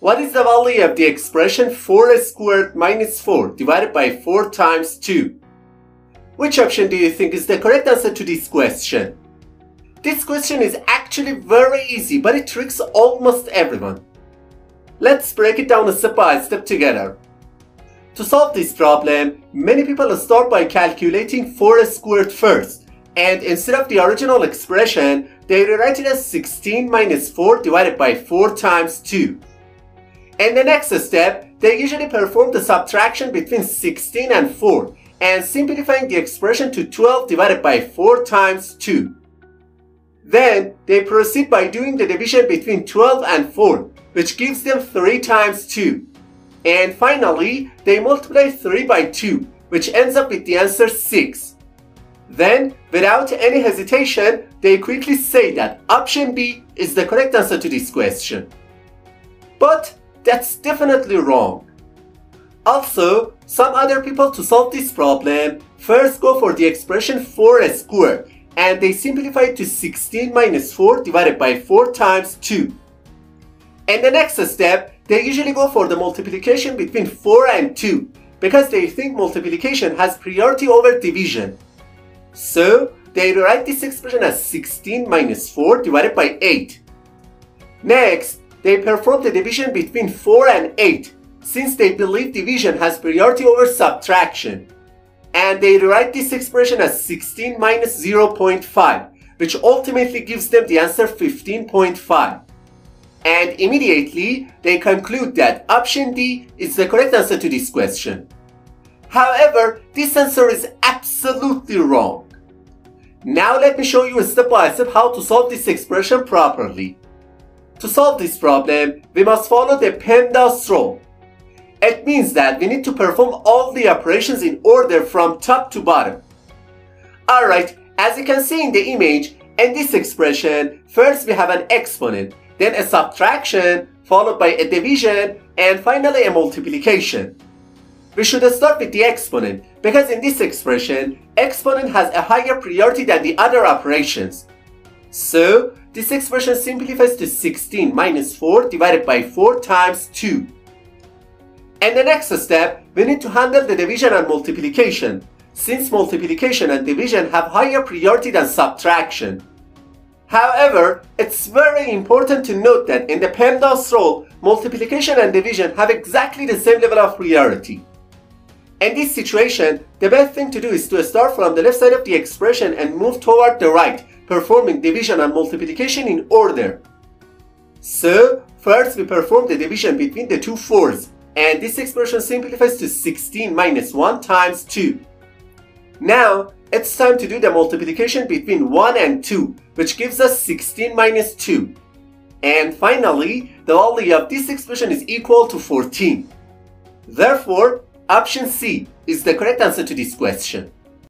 What is the value of the expression 4 squared minus 4 divided by 4 times 2? Which option do you think is the correct answer to this question? This question is actually very easy, but it tricks almost everyone. Let's break it down step by step together. To solve this problem, many people start by calculating 4 squared first, and instead of the original expression, they rewrite it as 16 minus 4 divided by 4 times 2. In the next step, they usually perform the subtraction between 16 and 4 and simplifying the expression to 12 divided by 4 times 2. Then they proceed by doing the division between 12 and 4 which gives them 3 times 2. And finally, they multiply 3 by 2 which ends up with the answer 6. Then, without any hesitation, they quickly say that option B is the correct answer to this question. But that's definitely wrong. Also, some other people to solve this problem first go for the expression 4 squared and they simplify it to 16 minus 4 divided by 4 times 2. In the next step, they usually go for the multiplication between 4 and 2 because they think multiplication has priority over division. So, they write this expression as 16 minus 4 divided by 8. Next, they perform the division between 4 and 8 since they believe division has priority over subtraction. And they write this expression as 16 minus 0.5, which ultimately gives them the answer 15.5. And immediately, they conclude that option D is the correct answer to this question. However, this answer is absolutely wrong. Now let me show you step by step how to solve this expression properly. To solve this problem, we must follow the PEMDAS rule it means that we need to perform all the operations in order from top to bottom. Alright, as you can see in the image, in this expression, first we have an exponent, then a subtraction, followed by a division, and finally a multiplication. We should start with the exponent, because in this expression, exponent has a higher priority than the other operations. So, this expression simplifies to 16 minus 4 divided by 4 times 2. In the next step, we need to handle the division and multiplication, since multiplication and division have higher priority than subtraction. However, it's very important to note that in the PEMDAS rule, multiplication and division have exactly the same level of priority. In this situation, the best thing to do is to start from the left side of the expression and move toward the right, performing division and multiplication in order. So, first we perform the division between the two 4s, and this expression simplifies to 16 minus 1 times 2. Now, it's time to do the multiplication between 1 and 2, which gives us 16 minus 2. And finally, the value of this expression is equal to 14. Therefore, option C is the correct answer to this question.